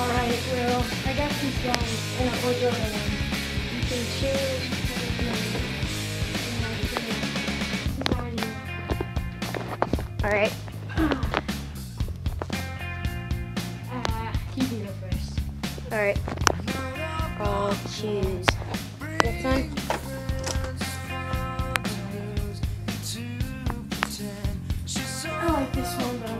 Alright, well, I got these guns in a order and you can choose Alright. Uh, you can go first. Alright. I'll choose this one. I like this one, but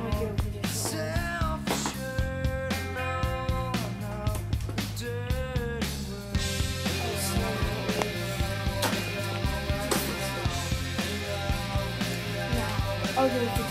I'll go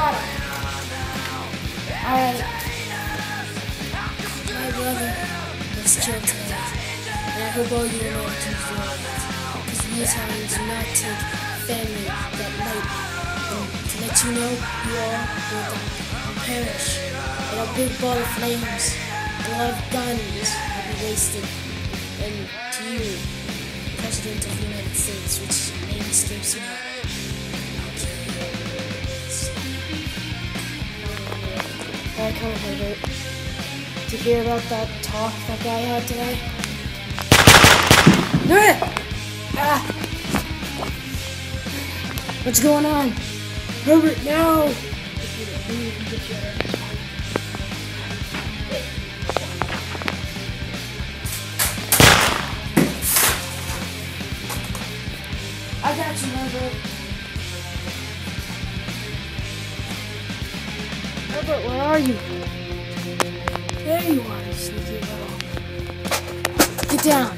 with You're. Alright. My brother was killed today, and I hope all you know that. Because we Italians do not take family that lightly. And to let you know, you all will perish in a big ball of flames. A lot of guns will be wasted. And to you, President of the United States, which name escapes me. I kind of it. To hear about that talk that guy had today. Ah! What's going on? Herbert, no! I got you, Herbert. Herbert, where are you? There you are, sneaky little. Get down.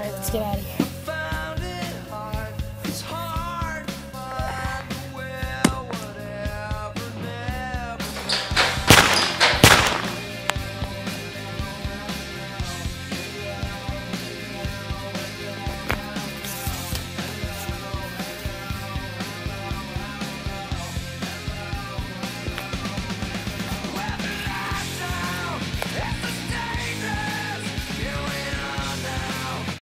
Alright, let's get out of here.